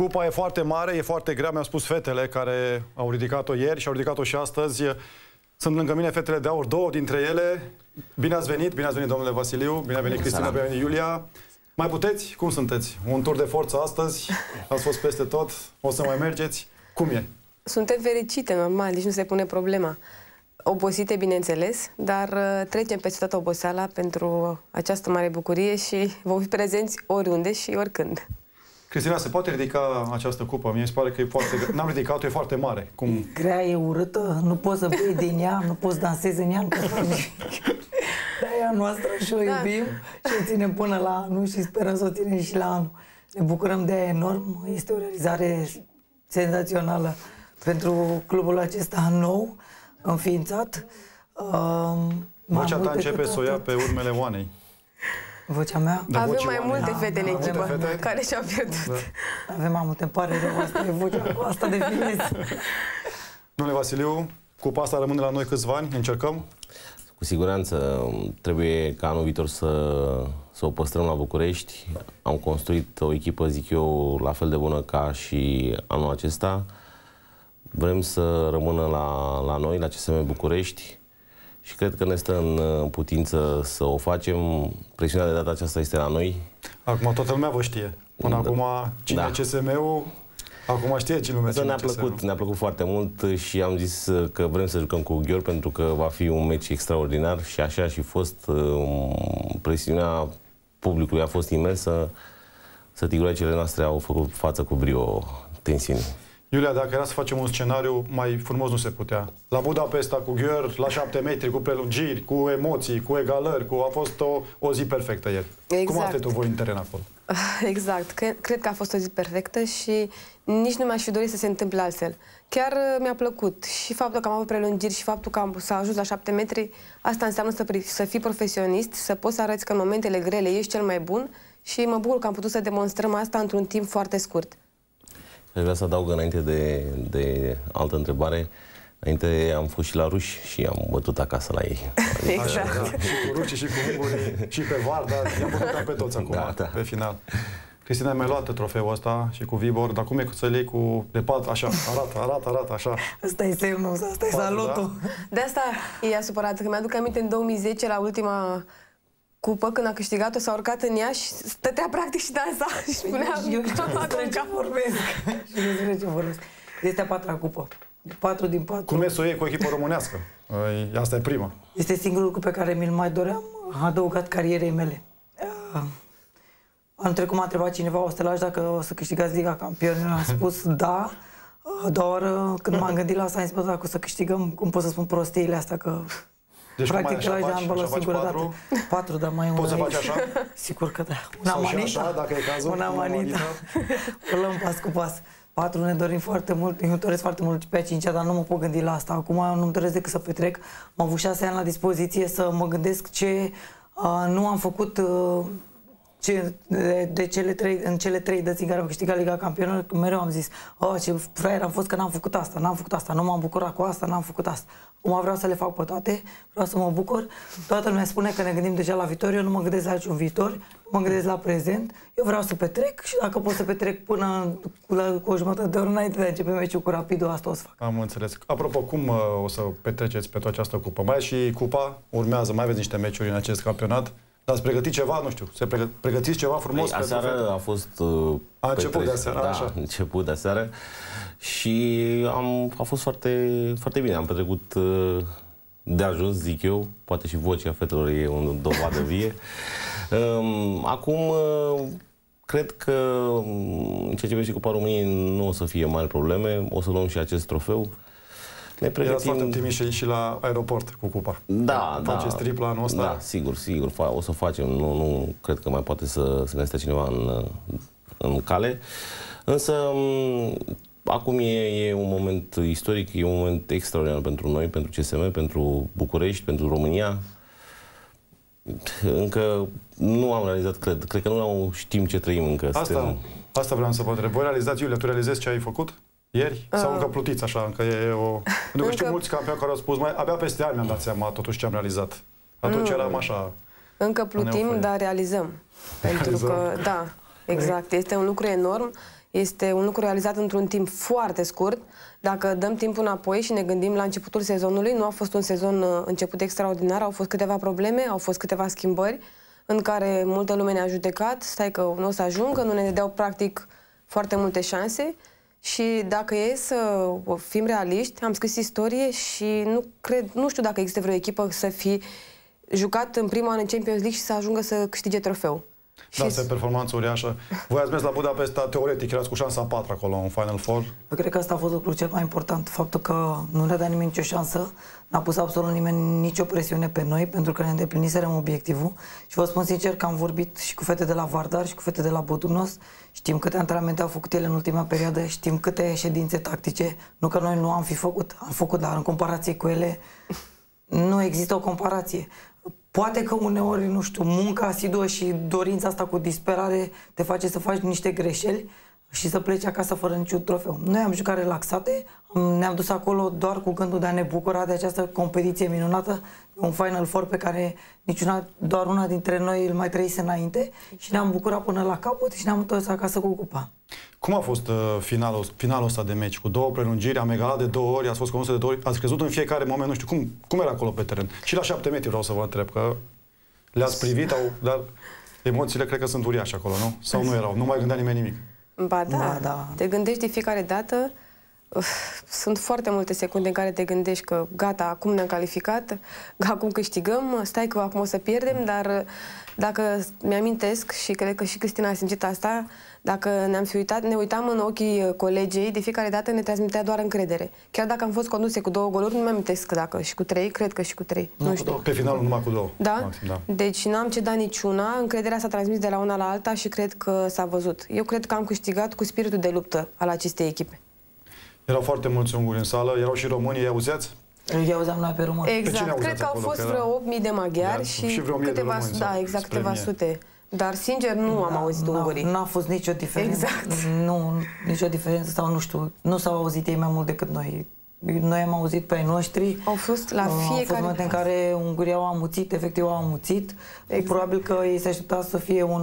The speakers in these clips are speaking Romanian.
Cupa e foarte mare, e foarte grea, mi-au spus fetele care au ridicat-o ieri și au ridicat-o și astăzi. Sunt lângă mine fetele de aur, două dintre ele. Bine ați venit, bine ați venit domnule Vasiliu, bine a venit Cristina, bine a venit Iulia. Mai puteți? Cum sunteți? Un tur de forță astăzi, ați fost peste tot, o să mai mergeți. Cum e? Suntem fericite, normal, nici nu se pune problema. Obosite, bineînțeles, dar uh, trecem peste toată oboseala pentru această mare bucurie și vom fi prezenți oriunde și oricând. Cristina, se poate ridica această cupă? Mie se pare că e foarte... N-am ridicat-o, e foarte mare. Cum? Grea, e urâtă, nu poți să bei din ea, nu poți dansezi în ea, nu poți De aia noastră și o da. iubim și o ținem până la anul și sperăm să o ținem și la anul. Ne bucurăm de ea enorm, este o realizare senzațională pentru clubul acesta nou, înființat. Uh, Vocea ta începe să o ia pe urmele Oanei. Vocea mea? Da, Avem mai multe fete în echipă fete? care și-au pierdut. Da. Avem mai multe, îmi pare rău, asta e vocea cu asta de finez. Domnule Vasiliu, cupa asta rămâne la noi câțiva ani, încercăm? Cu siguranță trebuie ca anul viitor să, să o păstrăm la București. Am construit o echipă, zic eu, la fel de bună ca și anul acesta. Vrem să rămână la, la noi, la CSM București și cred că ne stă în putință să o facem. Presiunea de data aceasta este la noi. Acum toată lumea vă știe. Până da. acum, cine da. CSM-ul, acum știe cine lumea ne-a plăcut, ne-a plăcut foarte mult și am zis că vrem să jucăm cu Gheor pentru că va fi un meci extraordinar și așa și fost. Um, presiunea publicului a fost imensă. Sătigurile noastre au făcut față cu brio tensiunii. Iulia, dacă era să facem un scenariu, mai frumos nu se putea. La Budapesta, cu Gheor, la șapte metri, cu prelungiri, cu emoții, cu egalări, cu... a fost o, o zi perfectă ieri. Exact. Cum ați voi în teren acolo? Exact. Cred că a fost o zi perfectă și nici nu mi-aș fi dorit să se întâmple altfel. Chiar uh, mi-a plăcut și faptul că am avut prelungiri și faptul că am s-a ajuns la șapte metri, asta înseamnă să, să fii profesionist, să poți să arăți că în momentele grele ești cel mai bun și mă bucur că am putut să demonstrăm asta într-un timp foarte scurt. Aș vrea să adaug înainte de, de altă întrebare. Înainte am fost și la ruși și am bătut acasă la ei. exact. Da, și cu rușii, și cu ungurii, și pe Varda. I-am bătut pe toți acum, da, da. pe final. Cristina, mi-a luat trofeul ăsta și cu Vibor, dar cum e să iei cu de pat, așa, arată, arată, arată, așa. Asta e semnul, asta e salutul. Da? De asta e supărat, că mi-aduc aminte în 2010, la ultima cupă, când a câștigat-o, s-a urcat în ea și stătea practic și dansa și spunea... Eu știu despre ce vorbesc. și despre ce vorbesc. Este a patra cupă. Patru din patru. Cum e să o iei cu echipă românească? Asta e prima. Este singurul lucru pe care mi-l mai doream. A adăugat carierei mele. Am trecut, m-a întrebat cineva o stelaj dacă o să câștigați Liga Campionilor. Am spus da. A doua oară, când m-am gândit la asta, am zis, dacă o să câștigăm, cum pot să spun prostiile astea, că deci Practic, la handbal o singură dată. Patru, dar mai Poți să faci așa? Sigur că da. Una Sau manita. Așa, dacă e cazul. Una manita. o luăm pas cu pas. Patru ne dorim foarte mult, eu doresc foarte mult pe a cincea, dar nu mă pot gândi la asta. Acum nu-mi doresc decât să petrec. M-am avut șase ani la dispoziție să mă gândesc ce uh, nu am făcut uh, ce, de, de cele trei, în cele trei dăți în care am câștigat Liga Campionilor, mereu am zis, oh, ce fraier am fost că n-am făcut asta, n-am făcut asta, nu m-am bucurat cu asta, n-am făcut asta. Acum vreau să le fac pe toate, vreau să mă bucur. Toată lumea spune că ne gândim deja la viitor, eu nu mă gândesc la niciun viitor, mă gândesc la prezent. Eu vreau să petrec și dacă pot să petrec până la, cu o jumătate de oră înainte de a începe meciul cu Rapidul, asta o să fac. Am înțeles. Apropo, cum uh, o să petreceți pe toată această cupă? Mai și cupa? Urmează, mai aveți niște meciuri în acest campionat? Ați pregătit ceva, nu știu, se pregă, pregătiți ceva frumos? Păi, aseară a fost... Uh, a început de aseară, da, așa. început de aseară și am, a fost foarte, foarte bine. Am petrecut uh, de ajuns, zic eu, poate și vocea fetelor e o dovadă vie. Um, acum, uh, cred că în ceea ce privește Cupa României nu o să fie mari probleme, o să luăm și acest trofeu. Ne pregătim... Erați foarte optimiști și la aeroport cu cupa. Da, da. Faceți tripla anul ăsta? Da, sigur, sigur. O să facem. Nu, nu cred că mai poate să, să ne stea cineva în, în cale. Însă, acum e, e un moment istoric, e un moment extraordinar pentru noi, pentru CSM, pentru București, pentru România. Încă nu am realizat, cred. Cred că nu știm ce trăim încă. Asta, Suntem... asta vreau să vă întreb. Voi realizați, Iulia, tu realizezi ce ai făcut? Ieri? Uh, Sau încă plutiți așa? Încă e o... Pentru că știu mulți campioni care au spus, mai, abia peste ani mi-am dat seama totuși ce am realizat. Atunci mm. eram așa... Încă plutim, dar realizăm. Pentru realizăm. că, da, exact. Este un lucru enorm. Este un lucru realizat într-un timp foarte scurt. Dacă dăm timpul înapoi și ne gândim la începutul sezonului, nu a fost un sezon uh, început extraordinar, au fost câteva probleme, au fost câteva schimbări în care multă lume ne-a judecat, stai că nu o să ajungă, nu ne dau practic foarte multe șanse și dacă e să fim realiști, am scris istorie și nu cred, nu știu dacă există vreo echipă să fi jucat în prima an în Champions League și să ajungă să câștige trofeu. Da, asta e performanță uriașă. Voi ați mers la Budapesta, teoretic, erați cu șansa a patra acolo în Final Four. Eu cred că asta a fost lucrul cel mai important, faptul că nu ne-a dat nimeni nicio șansă, n-a pus absolut nimeni nicio presiune pe noi, pentru că ne îndepliniserăm obiectivul. Și vă spun sincer că am vorbit și cu fete de la Vardar și cu fete de la Bodugnos, știm câte antrenamente au făcut ele în ultima perioadă, știm câte ședințe tactice, nu că noi nu am fi făcut, am făcut, dar în comparație cu ele nu există o comparație. Poate că uneori, nu știu, munca asiduă și dorința asta cu disperare te face să faci niște greșeli și să pleci acasă fără niciun trofeu. Noi am jucat relaxate, ne-am dus acolo doar cu gândul de a ne bucura de această competiție minunată, un Final Four pe care niciuna, doar una dintre noi îl mai trăise înainte și ne-am bucurat până la capăt și ne-am întors acasă cu cupa. Cum a fost uh, finalul, finalul ăsta de meci? Cu două prelungiri, am egalat de două ori, ați fost condusă de două ori, ați crezut în fiecare moment, nu știu, cum, cum era acolo pe teren? Și la șapte metri vreau să vă întreb, că le-ați privit, au, dar emoțiile cred că sunt uriașe acolo, nu? Sau nu erau? Nu mai gândea nimeni nimic? Ba da, da, da. te gândești de fiecare dată, sunt foarte multe secunde în care te gândești că gata, acum ne-am calificat, acum câștigăm, stai că acum o să pierdem, dar dacă mi-amintesc și cred că și Cristina a simțit asta, dacă ne-am fi uitat, ne uitam în ochii colegei, de fiecare dată ne transmitea doar încredere. Chiar dacă am fost conduse cu două goluri, nu mi-amintesc că dacă și cu trei, cred că și cu trei. Nu, nu știu. Pe finalul numai cu două. Da? Maxim, da. Deci n-am cedat niciuna, încrederea s-a transmis de la una la alta și cred că s-a văzut. Eu cred că am câștigat cu spiritul de luptă al acestei echipe. Erau foarte mulți unguri în sală, erau și românii, auzeați? Îi auzeam noi pe români. Exact, cred că au fost vreo 8.000 de maghiari da, și, și vreo câteva, de români, da, exact, câteva mie. sute. Dar, sincer, nu da, am auzit ungurii. Nu a fost nicio diferență. Exact. Nu, nicio diferență sau nu știu, nu s-au auzit ei mai mult decât noi. Noi am auzit pe ai noștri. Au fost la fiecare... Au fost momente în care Unguria au amuțit, efectiv au amuțit. Exact. Probabil că ei se aștepta să fie un,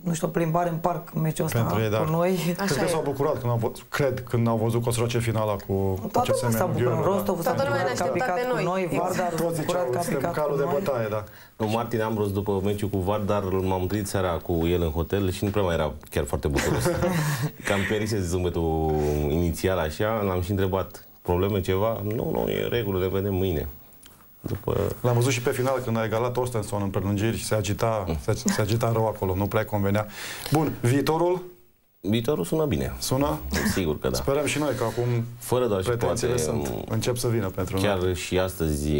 nu știu, o plimbare în parc meciul ăsta Pentru ei, da. cu noi. Așa cred că s-au bucurat când au, cred, când au văzut că o să joace finala cu Toată lumea s-a bucurat. Rostov s-a bucurat că a picat pe noi. cu noi. Vardar s-a bucurat că a picat cu noi. de bătaie, da. Nu, Martin Ambros, după meciul cu Vardar, m-am întâlnit seara cu el în hotel și nu prea mai era chiar foarte bucuros. Cam perise zâmbetul inițial așa, l-am și întrebat probleme, ceva? Nu, nu, e regulă, ne vedem mâine. După... L-am văzut și pe final când a egalat Ostenson în prelungiri și se agita, se, se agita rău acolo, nu prea convenea. Bun, viitorul? Viitorul sună bine. Sună? Sigur că da. Sperăm și noi că acum Fără doar și poate, sunt, încep să vină pentru Chiar noi. și astăzi,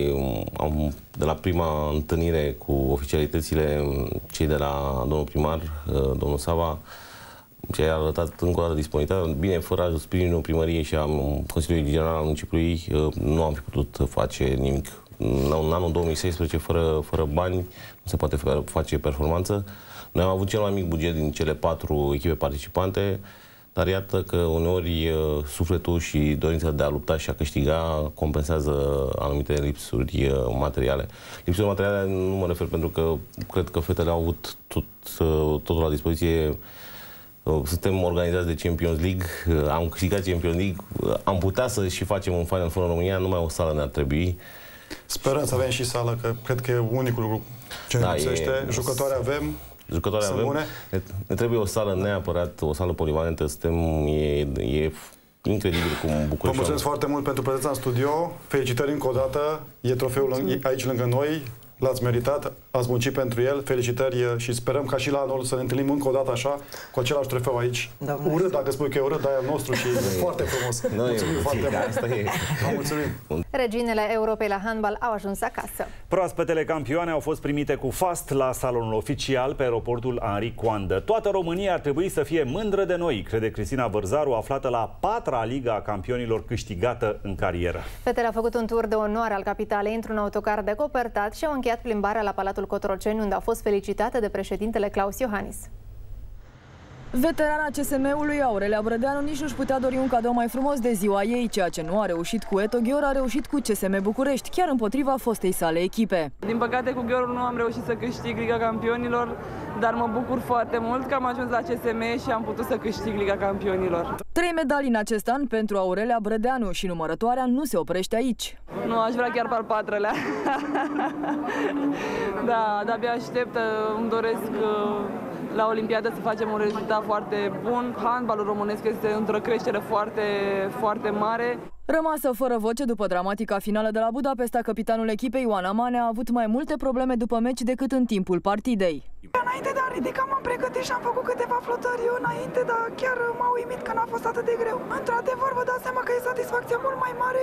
am, de la prima întâlnire cu oficialitățile, cei de la domnul primar, domnul Sava, ce a arătat încă o dată disponibilitate. Bine, fără sprijinul primăriei și a Consiliului General al Municipiului, uh, nu am fi putut face nimic. În anul 2016, fără, fără bani, nu se poate face performanță. Noi am avut cel mai mic buget din cele patru echipe participante, dar iată că uneori uh, sufletul și dorința de a lupta și a câștiga compensează anumite lipsuri uh, materiale. Lipsuri materiale nu mă refer pentru că cred că fetele au avut tot, totul la dispoziție Uh, suntem organizați de Champions League, uh, am câștigat Champions League, uh, am putea să și facem un Final Four în România, numai o sală ne-ar trebui. Sperăm să avem și sală, că cred că e unicul lucru ce da, ne lipsește. Jucătoare avem, Jucătoare avem. Ne, ne trebuie o sală neapărat, o sală polivalentă. Suntem, e, e incredibil cum București. Vă mulțumesc foarte mult pentru prezența în studio. Felicitări încă o dată. E trofeul aici lângă noi l-ați meritat, ați muncit pentru el, felicitări și sperăm ca și la anul să ne întâlnim încă o dată așa, cu același trofeu aici. Da, urât, dacă spui că e urât, dar e al nostru și e foarte frumos. No, mulțumim e, foarte mult. Asta e. mulțumim. Reginele Europei la handbal au ajuns acasă. Proaspetele campioane au fost primite cu fast la salonul oficial pe aeroportul Henri Coandă. Toată România ar trebui să fie mândră de noi, crede Cristina Vărzaru, aflată la patra Liga a Campionilor câștigată în carieră. Fetele au făcut un tur de onoare al capitalei într-un autocar decopertat și au încheiat plimbarea la Palatul Cotroceni, unde au fost felicitate de președintele Claus Iohannis. Veterana CSM-ului Aurelia Brădeanu nici nu-și putea dori un cadou mai frumos de ziua ei, ceea ce nu a reușit cu Eto Gheor a reușit cu CSM București, chiar împotriva fostei sale echipe. Din păcate cu Gheorul nu am reușit să câștig Liga Campionilor, dar mă bucur foarte mult că am ajuns la CSM și am putut să câștig Liga Campionilor. Trei medalii în acest an pentru Aurelia Brădeanu și numărătoarea nu se oprește aici. Nu, aș vrea chiar pe al patrulea. da, de-abia aștept, îmi doresc uh, la Olimpiadă să facem un rezultat foarte bun. Handbalul românesc este într-o creștere foarte, foarte mare. Rămasă fără voce după dramatica finală de la Budapesta, capitanul echipei Ioana Mane a avut mai multe probleme după meci decât în timpul partidei. Înainte de a ridica m-am pregătit și am făcut câteva flotări înainte, dar chiar m-a uimit că n-a fost atât de greu. Într-adevăr, vă dați seama că e satisfacție mult mai mare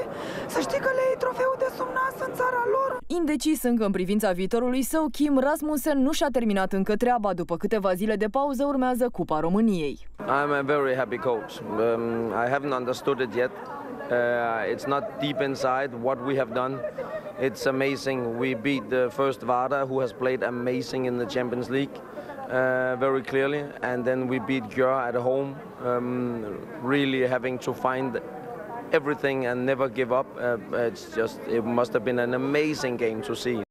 să știi că le iei trofeul de sumnas în țara lor. Indecis încă în privința viitorului său, Kim Rasmussen nu și-a terminat încă treaba. După câteva zile de pauză urmează Cupa României. I'm a very happy coach. Um, I haven't understood it yet. Uh, it's not deep inside what we have done. It's amazing. We beat the first Vada, who has played amazing in the Champions League, uh, very clearly, and then we beat Gjør at home, um, really having to find everything and never give up. Uh, it's just it must have been an amazing game to see.